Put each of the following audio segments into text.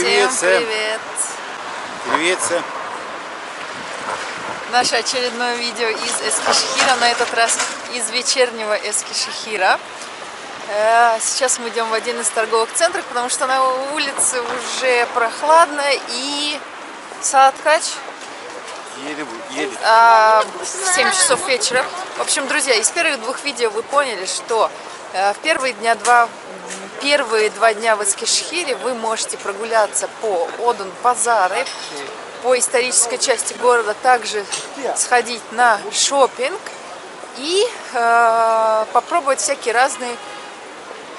Привет, Всем Сэм. привет! Привет, Сэм. Наше очередное видео из Эскишехира, на этот раз из вечернего Эскишехира. Э, Сейчас мы идем в один из торговых центров, потому что на улице уже прохладно и Сааткач Еле, еле. а, в 7 часов вечера. В общем, друзья, из первых двух видео вы поняли, что э, в первые, дня два, первые два дня в Эскишхире вы можете прогуляться по Одун базары, по исторической части города, также сходить на шопинг и э, попробовать всякие разные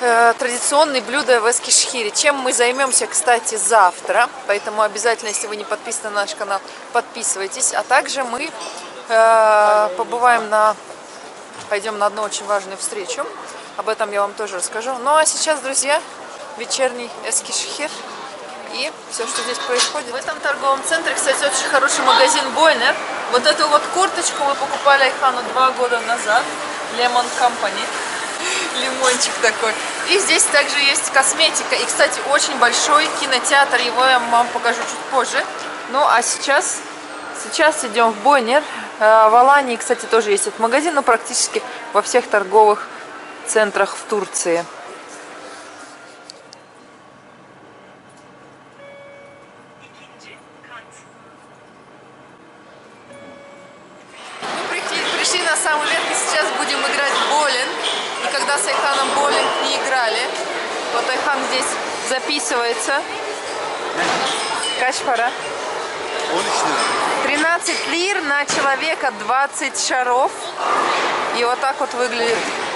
э, традиционные блюда в Эскишхире. Чем мы займемся, кстати, завтра. Поэтому обязательно, если вы не подписаны на наш канал, подписывайтесь. А также мы э, побываем на... Пойдем на одну очень важную встречу. Об этом я вам тоже расскажу. Ну а сейчас, друзья, вечерний Эскишхир и все, что здесь происходит. В этом торговом центре, кстати, очень хороший магазин Бойнер. Вот эту вот курточку мы покупали Айхану два года назад. Lemon Company. Лимончик такой. И здесь также есть косметика. И, кстати, очень большой кинотеатр. Его я вам покажу чуть позже. Ну, а сейчас, сейчас идем в Бойнер. Э, В Алании, кстати, тоже есть этот магазин, но практически во всех торговых центрах в Турции. Мы пришли, на самый верх и сейчас будем играть в боулинг. И когда с Айханом в боулинг не играли, вот Айхан здесь записывается. Он лично. 13 лир на человека, 20 шаров. И вот так вот выглядит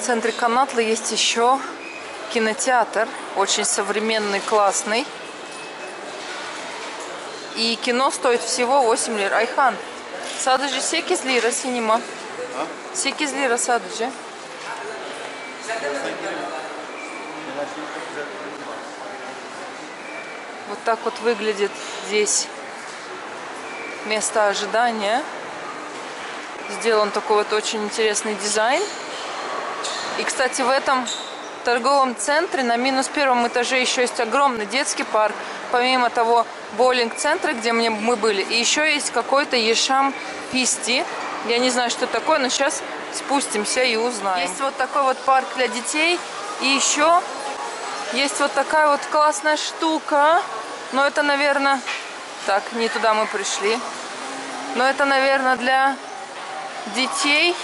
торговом центре Канатлы есть еще кинотеатр, очень современный, классный. И кино стоит всего 8 лир. Айхан, sadece 8 lira sinema. 8 lira sadece. Вот так вот выглядит здесь место ожидания. Сделан такой вот очень интересный дизайн. И, кстати, в этом торговом центре на минус первом этаже еще есть огромный детский парк. Помимо того, боулинг-центра, где мне, мы были. И еще есть какой-то Ешам Писти. Я не знаю, что такое, но сейчас спустимся и узнаем. Есть вот такой вот парк для детей. И еще есть вот такая вот классная штука. Но это, наверное... Так, не туда мы пришли. Но это, наверное, для детей.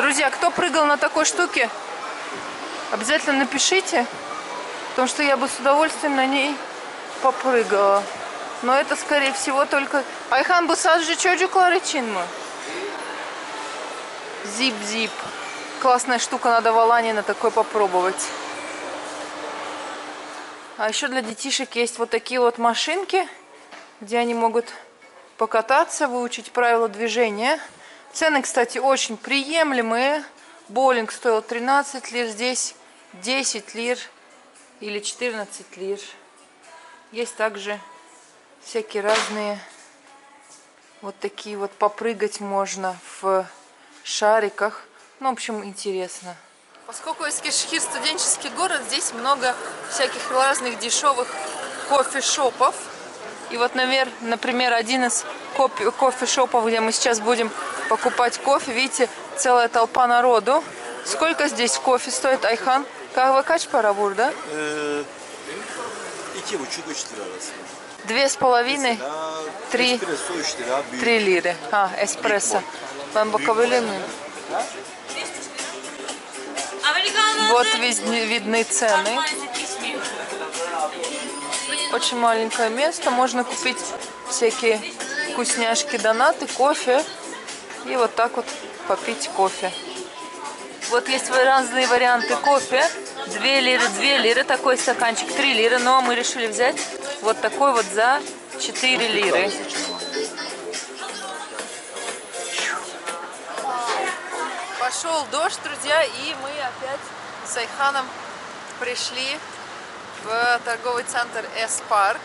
Друзья, кто прыгал на такой штуке, обязательно напишите. Потому что я бы с удовольствием на ней попрыгала. Но это, скорее всего, только... Айхан çocuklar için mi? Зип-зип. Классная штука, надо в Алане на такой попробовать. А еще для детишек есть вот такие вот машинки, где они могут покататься, выучить правила движения. Цены, кстати, очень приемлемые. Боулинг стоил 13 лир, здесь 10 лир или 14 лир. Есть также всякие разные вот такие вот попрыгать можно в шариках. Ну, в общем, интересно. Поскольку Эскишхир студенческий город, здесь много всяких разных дешевых кофешопов. И вот, например, один из кофе- кофешопов, где мы сейчас будем покупать кофе, видите, целая толпа народу. Сколько здесь кофе стоит, Айхан? Kahve kaç para burada? Ee, iki buçuk üç lira arası. Две с половиной. Büyük. три лиры. А, эспрессо. Bakabilir miyim? Вот видны цены. Очень маленькое место. Можно купить всякие вкусняшки, донаты, кофе. И вот так вот попить кофе. Вот есть разные варианты кофе. 2 лиры, 2 лиры, такой стаканчик, 3 лиры. Но мы решили взять вот такой вот за 4 лиры. Пошел дождь, друзья, и мы опять с Айханом пришли в торговый центр С-Парк.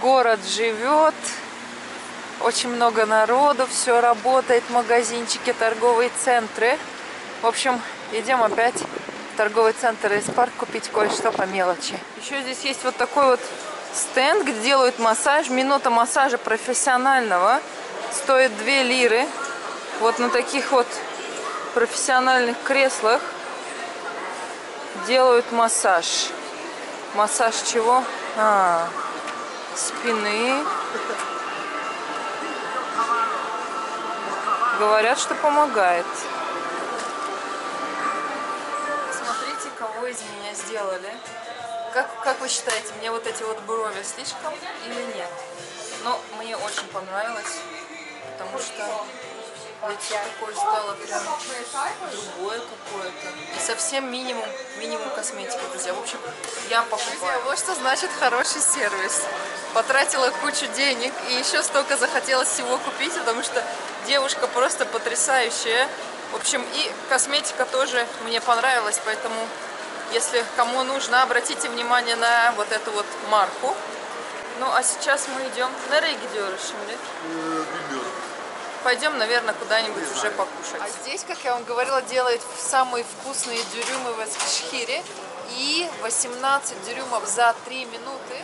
Город живет, очень много народу, все работает, магазинчики, торговые центры. В общем, идем опять в торговый центр Эспарк купить кое-что по мелочи. Еще здесь есть вот такой вот стенд, где делают массаж. Минута массажа профессионального стоит 2 лиры. Вот на таких вот профессиональных креслах делают массаж. Массаж чего? А, спины. Говорят, что помогает. Смотрите, кого из меня сделали. Как, как вы считаете, мне вот эти вот брови слишком или нет? Ну, мне очень понравилось, потому что лицо такое стало прям другое какое-то. И совсем минимум, минимум косметики, друзья. В общем, я покупаю. Друзья, вот что значит хороший сервис. Потратила кучу денег и еще столько захотелось всего купить, потому что девушка просто потрясающая. В общем, и косметика тоже мне понравилась, поэтому если кому нужно, обратите внимание на вот эту вот марку. Ну, а сейчас мы идем на gidiyoruz şimdi? Пойдем, наверное, куда-нибудь уже покушать. А здесь, как я вам говорила, делают самые вкусные дюрюмы в Эскишхире. И 18 дюрюмов за 3 минуты.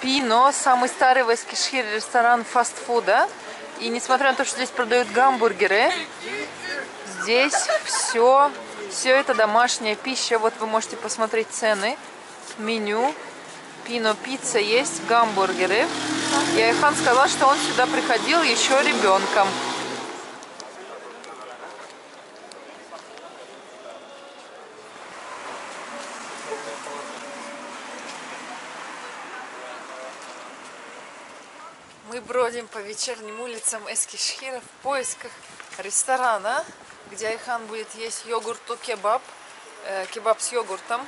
Пино, самый старый в Эскишхире ресторан фастфуда. И несмотря на то, что здесь продают гамбургеры, здесь все, все это домашняя пища. Вот вы можете посмотреть цены, меню. Пино пицца есть, гамбургеры. И Айхан сказал, что он сюда приходил еще ребенком. Мы бродим по вечерним улицам Эскишхира в поисках ресторана, где Айхан будет есть йогурту кебаб, э, кебаб с йогуртом.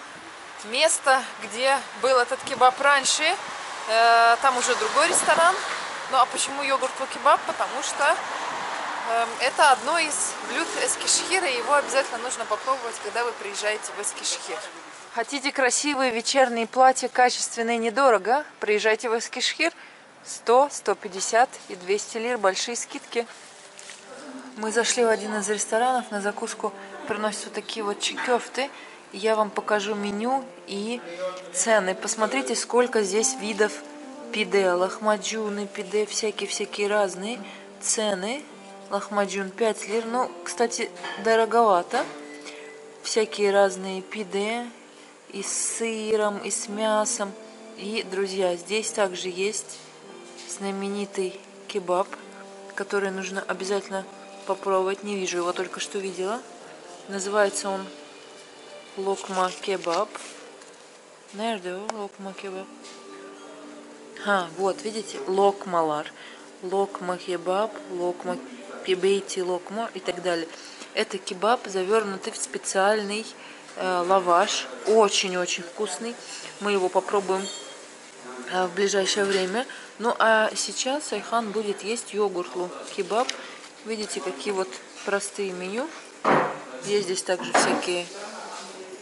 Место, где был этот кебаб раньше, э, там уже другой ресторан. Ну а почему йогурту кебаб? Потому что э, это одно из блюд Эскишхира, и его обязательно нужно попробовать, когда вы приезжаете в Эскишхир. Хотите красивые вечерние платья, качественные, недорого? Приезжайте в Эскишхир. 100, 150 и 200 лир, большие скидки. Мы зашли в один из ресторанов, на закуску приносят вот такие вот чекёфты. Я вам покажу меню и цены. Посмотрите, сколько здесь видов пиде, лахмаджуны, пиде, всякие-всякие разные цены. Лахмаджун 5 лир, ну, кстати, дороговато. Всякие разные пиде и с сыром, и с мясом. И, друзья, здесь также есть знаменитый кебаб, который нужно обязательно попробовать. Не вижу его, только что видела. Называется он локма кебаб. Nerede o lokma kebab? А, вот, видите, локмалар. Локма кебаб, локма пебейти локма и так далее. Это кебаб, завернутый в специальный э, лаваш. Очень-очень вкусный. Мы его попробуем э, в ближайшее время. Ну а сейчас Айхан будет есть йогуртлу кебаб. Видите, какие вот простые меню. Есть здесь также всякие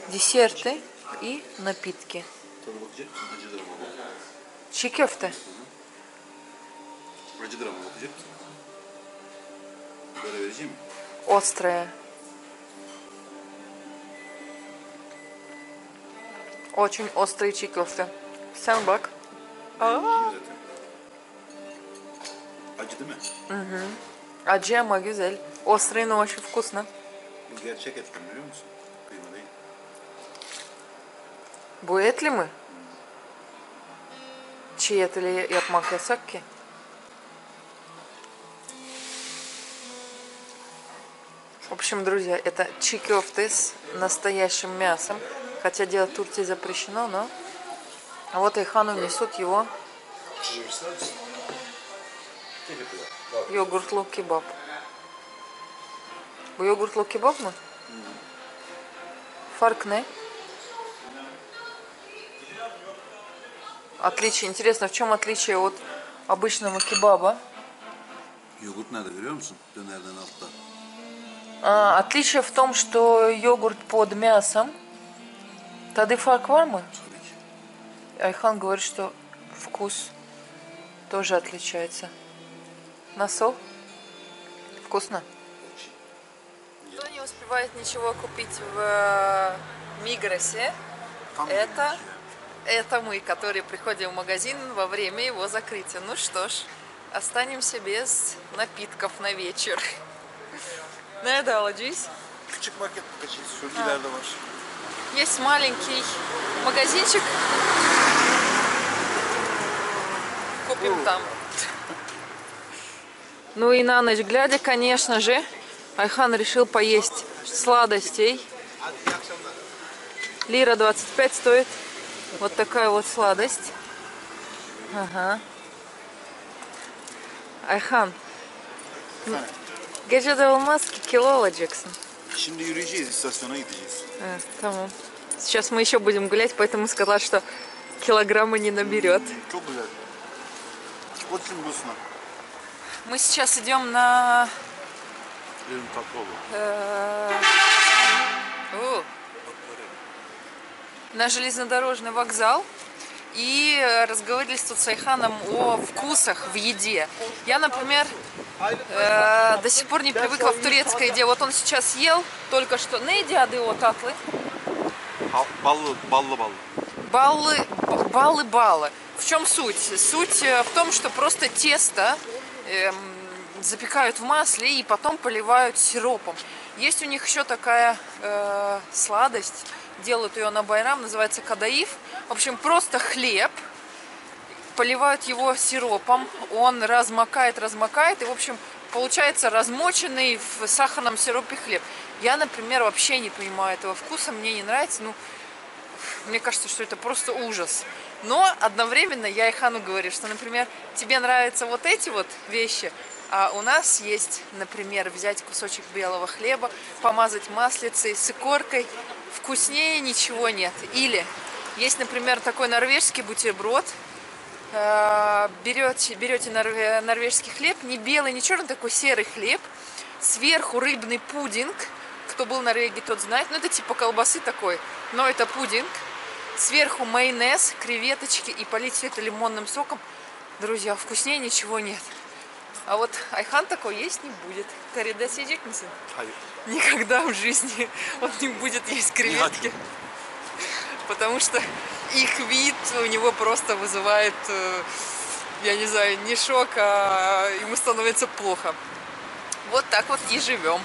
десерты и напитки. Mi? Острое. Очень острые. А, İyi zaten. Acı değil mi? Acı ama güzel. Острый, но очень вкусно. Bu gerçek etten biliyor musun? Kıyma değil. Bu etli mi? Çiğ et ile yapmak yasak ki. В общем, друзья, это чикофты с настоящим мясом. Хотя делать в Турции запрещено, но... А вот Айхану несут его йогуртлу кебаб. Bu yoğurtlu kebap mı? Fark ne? Отличие. Интересно, в чем отличие от обычного кебаба? Nerede biliyor musun? Dönerden altta. А, отличие в том, что йогурт под мясом. Тады фарк ki. Айхан говорит, что вкус тоже отличается. Насол? Вкусно? Кто не успевает ничего купить в э, Мигросе, Это- это мы, которые приходим в магазин во время его закрытия. Ну что ж, останемся без напитков на вечер. Nerede alacağız? Küçük market kaçı? Sürgülerde var. Есть маленький магазинчик. Купим там. Ну и на ночь глядя, конечно же, Айхан решил поесть сладостей. Лира 25 стоит. Вот такая вот сладость. Ага. Ayhan, gece olmaz ki kilo olacaksın. Şimdi yürüyeceğiz, istasyona gideceğiz. Tamam. Сейчас мы еще будем гулять, поэтому сказала, что килограмма не наберет. Çok güzel. Очень вкусно. Мы сейчас идем на... Э, на железнодорожный вокзал и разговаривались тут с Айханом о вкусах в еде. Я, например, э, до сих пор не привыкла в турецкой еде. Вот он сейчас ел только что. Нейди адео татлы. Ballı, ballı ballı. Баллы, баллы, баллы. В чем суть? Суть э, в том, что просто тесто запекают в масле и потом поливают сиропом. Есть у них еще такая э, сладость, делают ее на байрам, называется кадаиф. В общем, просто хлеб, поливают его сиропом, он размокает, размокает, и, в общем, получается размоченный в сахарном сиропе хлеб. Я, например, вообще не понимаю этого вкуса, мне не нравится, ну, мне кажется, что это просто ужас. Но одновременно я и Хану говорю, что, например, тебе нравятся вот эти вот вещи, а у нас есть, например, взять кусочек белого хлеба, помазать маслицей с икоркой. Вкуснее ничего нет. Или есть, например, такой норвежский бутерброд. Э, Берете, берете норве- норвежский хлеб, не белый, не черный, такой серый хлеб. Сверху рыбный пудинг. Кто был в Норвегии, тот знает. Ну, это типа колбасы такой, но это пудинг. Сверху майонез, креветочки и полить все это лимонным соком. Друзья, вкуснее ничего нет. А вот Айхан такой есть не будет. Карида Hayır. Никогда в жизни он не будет есть креветки. Потому что их вид у него просто вызывает, э, я не знаю, не шок, а ему становится плохо. Вот так вот и живем.